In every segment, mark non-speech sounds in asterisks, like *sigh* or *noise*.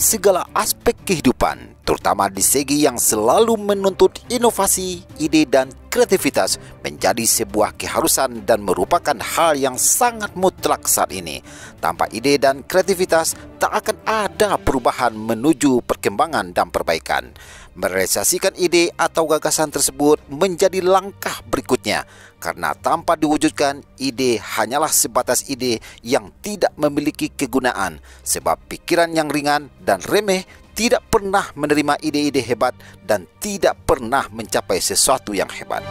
segala aspek kehidupan, terutama di segi yang selalu menuntut inovasi, ide, dan kreativitas menjadi sebuah keharusan dan merupakan hal yang sangat mutlak saat ini. Tanpa ide dan kreativitas, tak akan ada perubahan menuju perkembangan dan perbaikan. Merealisasikan ide atau gagasan tersebut menjadi langkah berikutnya karena tanpa diwujudkan ide hanyalah sebatas ide yang tidak memiliki kegunaan sebab pikiran yang ringan dan remeh tidak pernah menerima ide-ide hebat dan tidak pernah mencapai sesuatu yang hebat.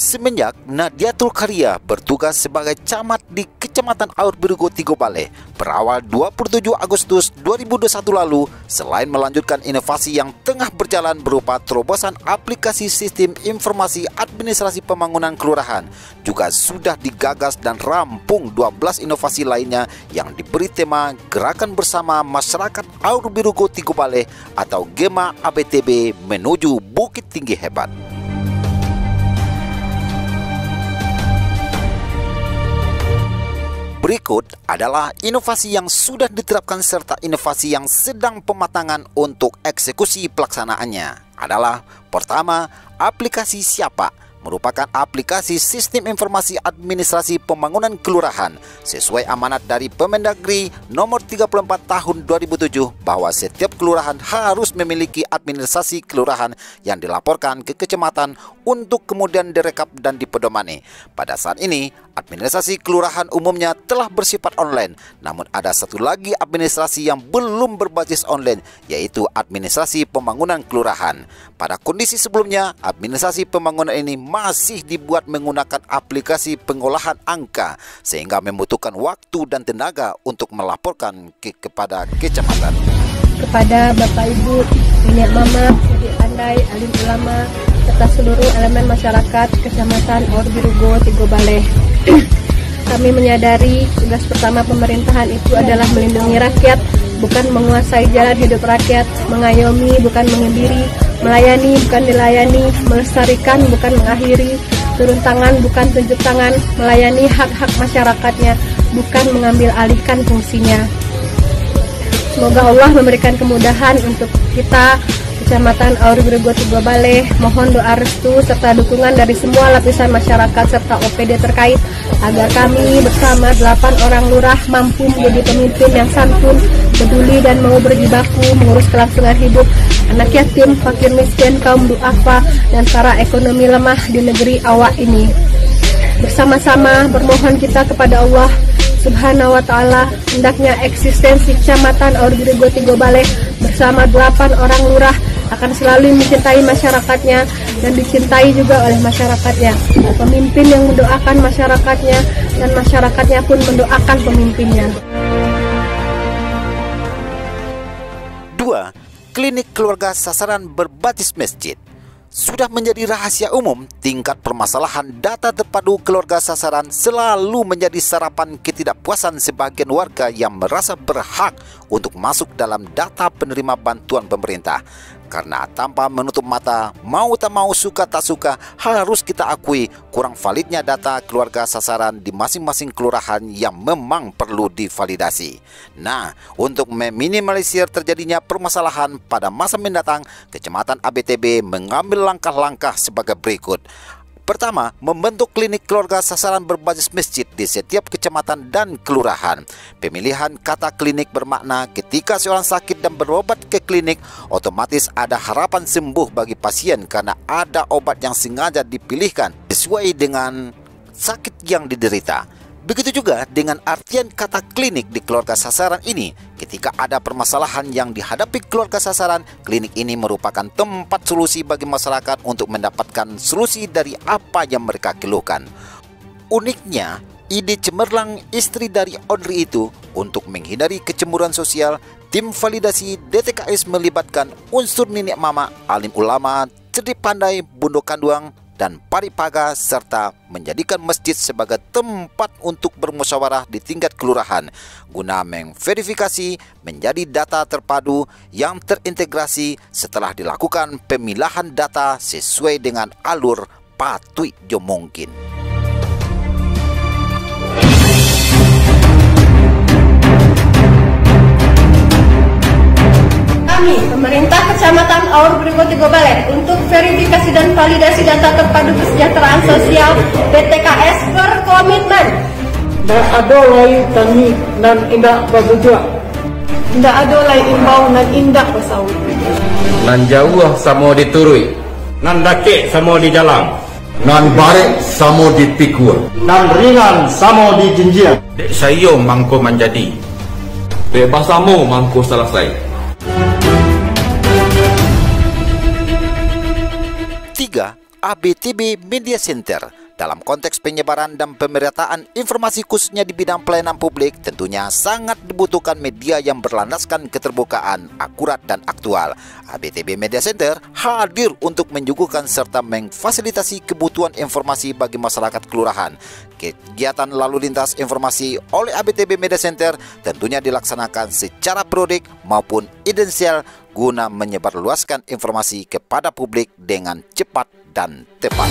Semenjak Nadiatul Karya bertugas sebagai camat di Kecamatan Aur Birugo Tigo Bale berawal 27 Agustus 2021 lalu, selain melanjutkan inovasi yang tengah berjalan berupa terobosan aplikasi sistem informasi administrasi pembangunan kelurahan, juga sudah digagas dan rampung 12 inovasi lainnya yang diberi tema Gerakan Bersama Masyarakat Aur Birugo Tigo Bale atau GEMA ABTB menuju Bukit Tinggi Hebat. Berikut adalah inovasi yang sudah diterapkan serta inovasi yang sedang pematangan untuk eksekusi pelaksanaannya. Adalah pertama, aplikasi Siapa merupakan aplikasi sistem informasi administrasi pembangunan kelurahan sesuai amanat dari Pemendagri nomor 34 tahun 2007 bahwa setiap kelurahan harus memiliki administrasi kelurahan yang dilaporkan ke kecamatan untuk kemudian direkap dan dipedomani. Pada saat ini, administrasi kelurahan umumnya telah bersifat online, namun ada satu lagi administrasi yang belum berbasis online, yaitu administrasi pembangunan kelurahan. Pada kondisi sebelumnya, administrasi pembangunan ini masih dibuat menggunakan aplikasi pengolahan angka sehingga membutuhkan waktu dan tenaga untuk melaporkan ke kepada kecamatan. Kepada Bapak Ibu, nenek mama, adik pandai, alim ulama, serta seluruh elemen masyarakat Kecamatan Orbirugo, Tigo Baleh. *clears throat* Kami menyadari tugas pertama pemerintahan itu adalah melindungi rakyat, bukan menguasai jalan hidup rakyat, mengayomi bukan mengendiri, melayani bukan dilayani, melestarikan bukan mengakhiri, turun tangan bukan tunjuk tangan, melayani hak-hak masyarakatnya, bukan mengambil alihkan fungsinya. Semoga Allah memberikan kemudahan untuk kita Kecamatan Auri Grego Tiga Bale mohon doa restu serta dukungan dari semua lapisan masyarakat serta OPD terkait agar kami bersama delapan orang lurah mampu menjadi pemimpin yang santun, peduli dan mau berjibaku mengurus kelangsungan hidup anak yatim, fakir miskin, kaum duafa dan para ekonomi lemah di negeri awak ini. Bersama-sama bermohon kita kepada Allah Subhanahu wa taala hendaknya eksistensi Kecamatan Aurgrego Tigo Bale bersama delapan orang lurah akan selalu mencintai masyarakatnya dan dicintai juga oleh masyarakatnya. Pemimpin yang mendoakan masyarakatnya dan masyarakatnya pun mendoakan pemimpinnya. Dua, klinik keluarga sasaran berbasis masjid sudah menjadi rahasia umum, tingkat permasalahan data terpadu keluarga sasaran selalu menjadi sarapan ketidakpuasan sebagian warga yang merasa berhak untuk masuk dalam data penerima bantuan pemerintah. Karena tanpa menutup mata, mau tak mau suka tak suka, harus kita akui kurang validnya data keluarga sasaran di masing-masing kelurahan yang memang perlu divalidasi. Nah, untuk meminimalisir terjadinya permasalahan pada masa mendatang, Kecamatan ABTB mengambil langkah-langkah sebagai berikut. Pertama, membentuk klinik keluarga sasaran berbasis masjid di setiap kecamatan dan kelurahan. Pemilihan kata klinik bermakna ketika seorang sakit dan berobat ke klinik, otomatis ada harapan sembuh bagi pasien karena ada obat yang sengaja dipilihkan sesuai dengan sakit yang diderita. Begitu juga dengan artian kata klinik di keluarga sasaran ini. Ketika ada permasalahan yang dihadapi keluarga sasaran, klinik ini merupakan tempat solusi bagi masyarakat untuk mendapatkan solusi dari apa yang mereka keluhkan. Uniknya, ide cemerlang istri dari Audrey itu untuk menghindari kecemburuan sosial, tim validasi DTKS melibatkan unsur nenek mama, alim ulama, cerdik pandai, bundo kanduang, dan paripaga serta menjadikan masjid sebagai tempat untuk bermusyawarah di tingkat kelurahan guna mengverifikasi menjadi data terpadu yang terintegrasi setelah dilakukan pemilahan data sesuai dengan alur patui jomongkin. Kami pemerintah Kecamatan Aur Berigo Tigo Bale untuk verifikasi dan validasi data terpadu kesejahteraan sosial BTKS berkomitmen. Dan ada lain kami nan indah berbujua. Tidak ada lain imbau dan indah pesawat. Nan jauh samo diturui. Nan dake samo di jalan. Nan barek samo dipikul. Nan ringan samo di jinjia. Dek sayo mangko menjadi. Bebas samo mangko selesai. ABTB Media Center dalam konteks penyebaran dan pemerataan informasi khususnya di bidang pelayanan publik tentunya sangat dibutuhkan media yang berlandaskan keterbukaan, akurat dan aktual. ABTB Media Center hadir untuk menyuguhkan serta memfasilitasi kebutuhan informasi bagi masyarakat kelurahan. Kegiatan lalu lintas informasi oleh ABTB Media Center tentunya dilaksanakan secara periodik maupun idencial guna menyebarluaskan informasi kepada publik dengan cepat dan tepat.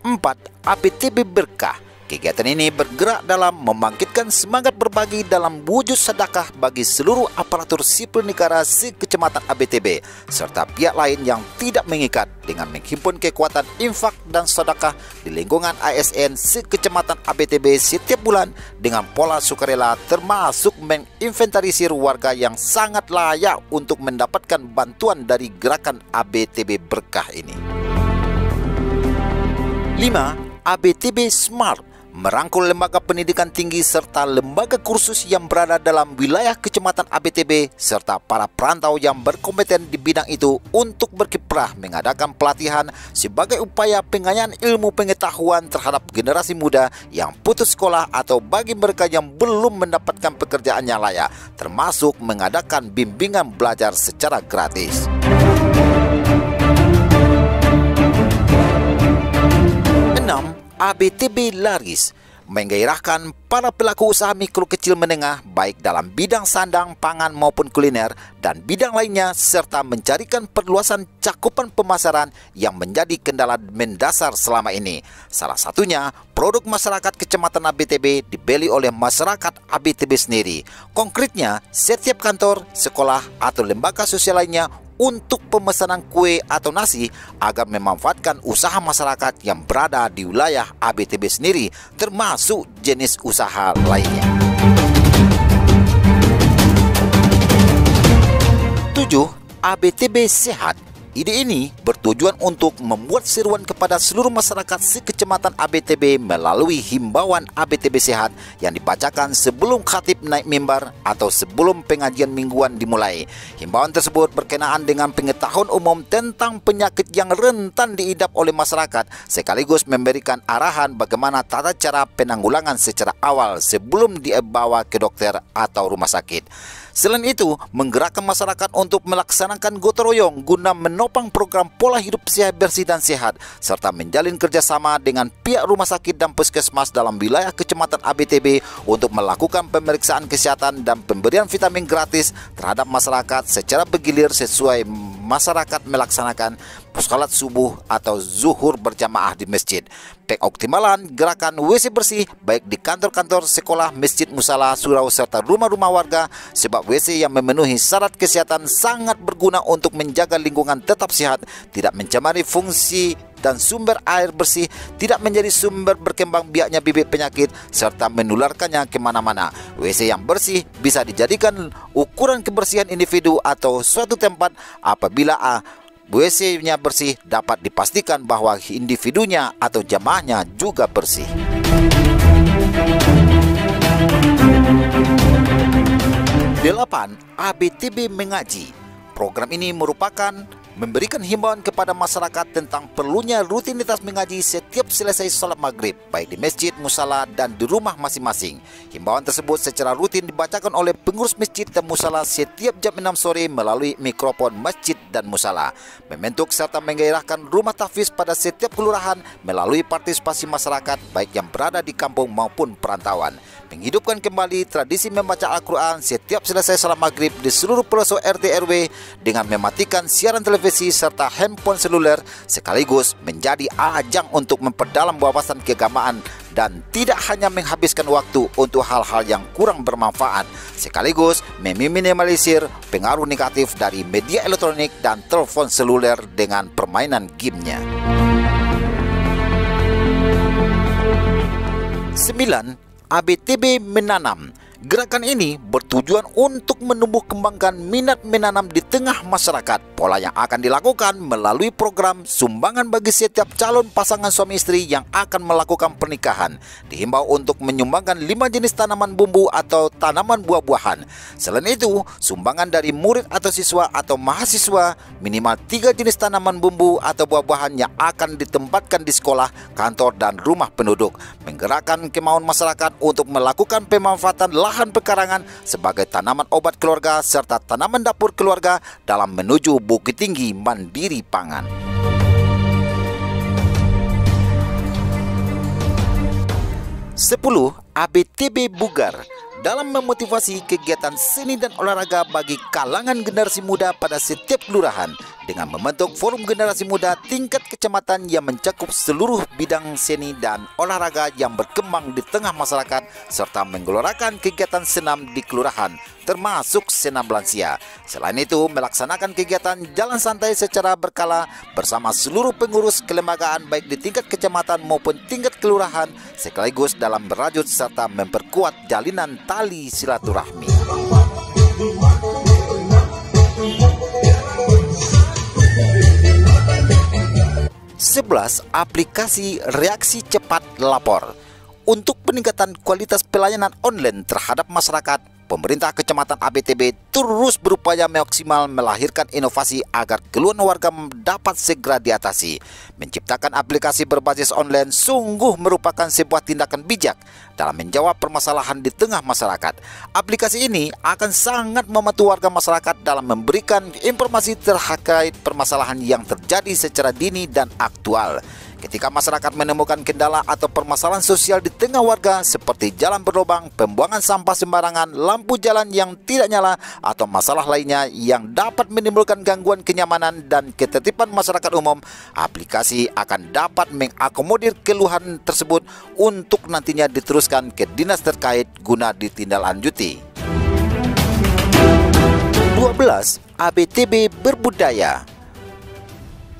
Empat, APTB Berkah. Kegiatan ini bergerak dalam membangkitkan semangat berbagi dalam wujud sedekah bagi seluruh aparatur sipil negara sekecamatan ABTB serta pihak lain yang tidak mengikat dengan menghimpun kekuatan infak dan sedekah di lingkungan ASN sekecamatan ABTB setiap bulan dengan pola sukarela termasuk menginventarisir warga yang sangat layak untuk mendapatkan bantuan dari gerakan ABTB Berkah ini. 5. ABTB Smart merangkul lembaga pendidikan tinggi serta lembaga kursus yang berada dalam wilayah kecamatan ABTB serta para perantau yang berkompeten di bidang itu untuk berkiprah mengadakan pelatihan sebagai upaya pengayaan ilmu pengetahuan terhadap generasi muda yang putus sekolah atau bagi mereka yang belum mendapatkan pekerjaan yang layak termasuk mengadakan bimbingan belajar secara gratis. ABTB Laris menggairahkan para pelaku usaha mikro kecil menengah baik dalam bidang sandang, pangan maupun kuliner dan bidang lainnya serta mencarikan perluasan cakupan pemasaran yang menjadi kendala mendasar selama ini. Salah satunya produk masyarakat Kecamatan ABTB dibeli oleh masyarakat ABTB sendiri. Konkretnya, setiap kantor, sekolah atau lembaga sosial lainnya untuk pemesanan kue atau nasi agar memanfaatkan usaha masyarakat yang berada di wilayah ABTB sendiri termasuk jenis usaha lainnya. 7. ABTB Sehat Ide ini bertujuan untuk membuat seruan kepada seluruh masyarakat sekecamatan ABTB melalui himbauan ABTB Sehat yang dibacakan sebelum khatib naik mimbar atau sebelum pengajian mingguan dimulai. Himbauan tersebut berkenaan dengan pengetahuan umum tentang penyakit yang rentan diidap oleh masyarakat sekaligus memberikan arahan bagaimana tata cara penanggulangan secara awal sebelum dibawa ke dokter atau rumah sakit. Selain itu, menggerakkan masyarakat untuk melaksanakan gotong royong guna menopang program pola hidup sehat bersih dan sehat serta menjalin kerjasama dengan pihak rumah sakit dan puskesmas dalam wilayah kecamatan ABTB untuk melakukan pemeriksaan kesehatan dan pemberian vitamin gratis terhadap masyarakat secara bergilir sesuai masyarakat melaksanakan sholat subuh atau zuhur berjamaah di masjid. Pengoptimalan gerakan WC bersih baik di kantor-kantor sekolah, masjid, musala, surau serta rumah-rumah warga sebab WC yang memenuhi syarat kesehatan sangat berguna untuk menjaga lingkungan tetap sehat, tidak mencemari fungsi dan sumber air bersih tidak menjadi sumber berkembang biaknya bibit penyakit serta menularkannya ke mana-mana. WC yang bersih bisa dijadikan ukuran kebersihan individu atau suatu tempat apabila A. WC-nya bersih dapat dipastikan bahwa individunya atau jamaahnya juga bersih. Delapan, ABTB mengaji. Program ini merupakan memberikan himbauan kepada masyarakat tentang perlunya rutinitas mengaji setiap selesai sholat maghrib, baik di masjid, musala, dan di rumah masing-masing. Himbauan tersebut secara rutin dibacakan oleh pengurus masjid dan musala setiap jam 6 sore melalui mikrofon masjid dan musala. Membentuk serta menggairahkan rumah tahfiz pada setiap kelurahan melalui partisipasi masyarakat baik yang berada di kampung maupun perantauan. Menghidupkan kembali tradisi membaca Al-Quran setiap selesai salat maghrib di seluruh pelosok RT RW dengan mematikan siaran televisi serta handphone seluler sekaligus menjadi ajang untuk memperdalam wawasan keagamaan dan tidak hanya menghabiskan waktu untuk hal-hal yang kurang bermanfaat sekaligus meminimalisir pengaruh negatif dari media elektronik dan telepon seluler dengan permainan gamenya. 9 ABTB menanam. Gerakan ini bertujuan untuk menumbuh kembangkan minat menanam di tengah masyarakat. Pola yang akan dilakukan melalui program sumbangan bagi setiap calon pasangan suami istri yang akan melakukan pernikahan. Dihimbau untuk menyumbangkan lima jenis tanaman bumbu atau tanaman buah-buahan. Selain itu, sumbangan dari murid atau siswa atau mahasiswa minimal tiga jenis tanaman bumbu atau buah-buahan yang akan ditempatkan di sekolah, kantor, dan rumah penduduk. Menggerakkan kemauan masyarakat untuk melakukan pemanfaatan lahan pekarangan sebagai tanaman obat keluarga serta tanaman dapur keluarga dalam menuju Bukit Tinggi Mandiri Pangan. Sepuluh ABTB Bugar dalam memotivasi kegiatan seni dan olahraga bagi kalangan generasi muda pada setiap kelurahan dengan membentuk forum generasi muda tingkat kecamatan yang mencakup seluruh bidang seni dan olahraga yang berkembang di tengah masyarakat serta menggelorakan kegiatan senam di kelurahan termasuk senam lansia. Selain itu, melaksanakan kegiatan jalan santai secara berkala bersama seluruh pengurus kelembagaan baik di tingkat kecamatan maupun tingkat kelurahan sekaligus dalam berajut serta memperkuat jalinan tali silaturahmi. Sebelas aplikasi reaksi cepat lapor untuk peningkatan kualitas pelayanan online terhadap masyarakat pemerintah Kecamatan ABTB terus berupaya maksimal melahirkan inovasi agar keluhan warga dapat segera diatasi. Menciptakan aplikasi berbasis online sungguh merupakan sebuah tindakan bijak dalam menjawab permasalahan di tengah masyarakat. Aplikasi ini akan sangat membantu warga masyarakat dalam memberikan informasi terkait permasalahan yang terjadi secara dini dan aktual. Ketika masyarakat menemukan kendala atau permasalahan sosial di tengah warga seperti jalan berlubang, pembuangan sampah sembarangan, lampu jalan yang tidak nyala, atau masalah lainnya yang dapat menimbulkan gangguan kenyamanan dan ketertiban masyarakat umum, aplikasi akan dapat mengakomodir keluhan tersebut untuk nantinya diteruskan ke dinas terkait guna ditindaklanjuti. 12. ABTB Berbudaya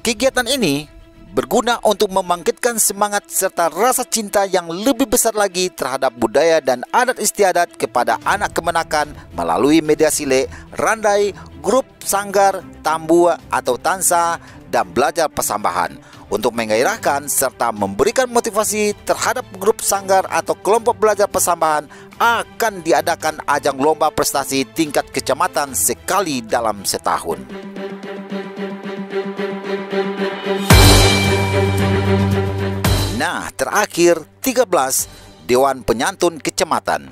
Kegiatan ini berguna untuk membangkitkan semangat serta rasa cinta yang lebih besar lagi terhadap budaya dan adat istiadat kepada anak kemenakan melalui media sile, randai, grup sanggar, tambu atau tansa, dan belajar pesambahan untuk menggairahkan serta memberikan motivasi terhadap grup sanggar atau kelompok belajar pesambahan akan diadakan ajang lomba prestasi tingkat kecamatan sekali dalam setahun. Terakhir 13 Dewan Penyantun Kecamatan.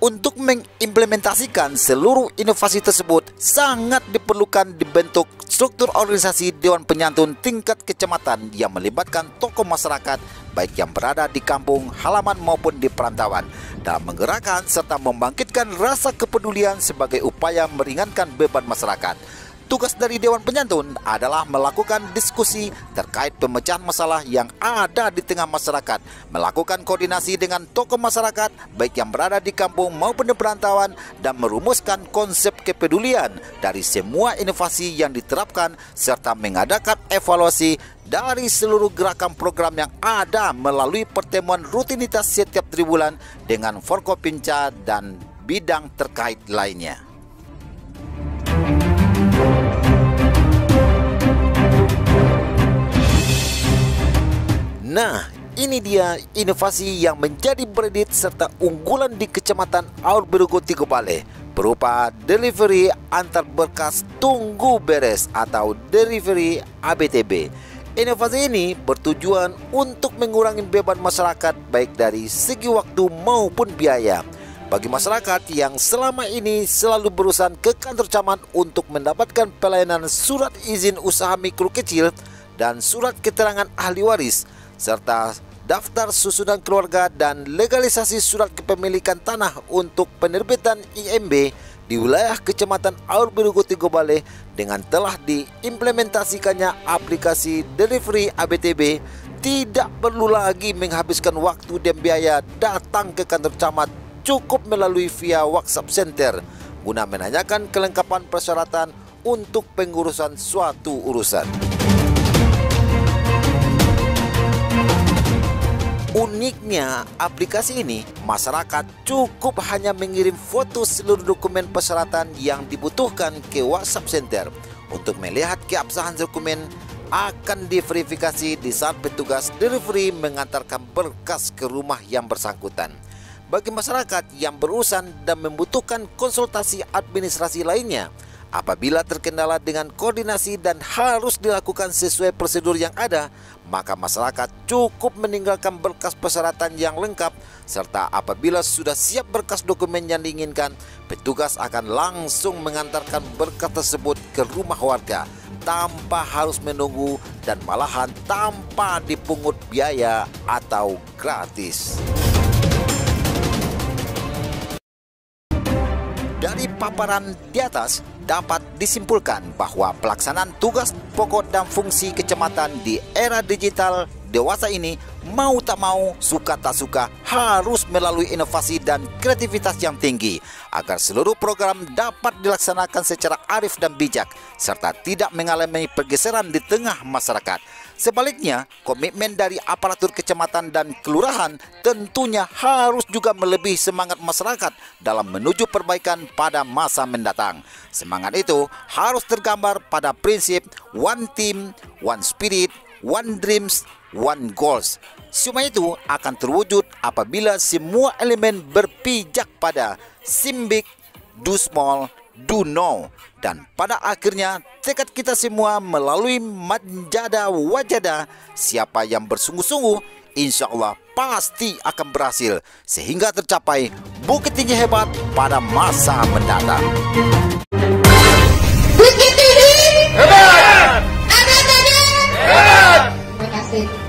Untuk mengimplementasikan seluruh inovasi tersebut sangat diperlukan dibentuk struktur organisasi Dewan Penyantun tingkat kecamatan yang melibatkan tokoh masyarakat baik yang berada di kampung, halaman maupun di perantauan dalam menggerakkan serta membangkitkan rasa kepedulian sebagai upaya meringankan beban masyarakat. Tugas dari Dewan Penyantun adalah melakukan diskusi terkait pemecahan masalah yang ada di tengah masyarakat, melakukan koordinasi dengan tokoh masyarakat baik yang berada di kampung maupun di perantauan dan merumuskan konsep kepedulian dari semua inovasi yang diterapkan serta mengadakan evaluasi dari seluruh gerakan program yang ada melalui pertemuan rutinitas setiap tribulan dengan Forkopinca dan bidang terkait lainnya. Nah, ini dia inovasi yang menjadi beredit serta unggulan di Kecamatan Aur Berugo Tigo Bale berupa delivery antar berkas tunggu beres atau delivery ABTB. Inovasi ini bertujuan untuk mengurangi beban masyarakat baik dari segi waktu maupun biaya. Bagi masyarakat yang selama ini selalu berusaha ke kantor camat untuk mendapatkan pelayanan surat izin usaha mikro kecil dan surat keterangan ahli waris, serta daftar susunan keluarga dan legalisasi surat kepemilikan tanah untuk penerbitan IMB di wilayah Kecamatan Aur Biru Tigo Bale dengan telah diimplementasikannya aplikasi delivery ABTB tidak perlu lagi menghabiskan waktu dan biaya datang ke kantor camat cukup melalui via WhatsApp Center guna menanyakan kelengkapan persyaratan untuk pengurusan suatu urusan. Uniknya, aplikasi ini masyarakat cukup hanya mengirim foto seluruh dokumen persyaratan yang dibutuhkan ke WhatsApp Center untuk melihat keabsahan dokumen akan diverifikasi di saat petugas delivery mengantarkan berkas ke rumah yang bersangkutan. Bagi masyarakat yang berurusan dan membutuhkan konsultasi administrasi lainnya, Apabila terkendala dengan koordinasi dan harus dilakukan sesuai prosedur yang ada, maka masyarakat cukup meninggalkan berkas persyaratan yang lengkap serta apabila sudah siap berkas dokumen yang diinginkan, petugas akan langsung mengantarkan berkas tersebut ke rumah warga tanpa harus menunggu dan malahan tanpa dipungut biaya atau gratis. Dari paparan di atas, dapat disimpulkan bahwa pelaksanaan tugas pokok dan fungsi kecamatan di era digital dewasa ini mau tak mau, suka tak suka harus melalui inovasi dan kreativitas yang tinggi agar seluruh program dapat dilaksanakan secara arif dan bijak serta tidak mengalami pergeseran di tengah masyarakat. Sebaliknya, komitmen dari aparatur kecamatan dan kelurahan tentunya harus juga melebihi semangat masyarakat dalam menuju perbaikan pada masa mendatang. Semangat itu harus tergambar pada prinsip one team, one spirit, one dreams, one goals. Semua itu akan terwujud apabila semua elemen berpijak pada simbik, do small, do know dan pada akhirnya tekad kita semua melalui manjada wajada siapa yang bersungguh-sungguh insya Allah pasti akan berhasil sehingga tercapai bukit tinggi hebat pada masa mendatang. Bukit tinggi hebat. Ada Terima kasih.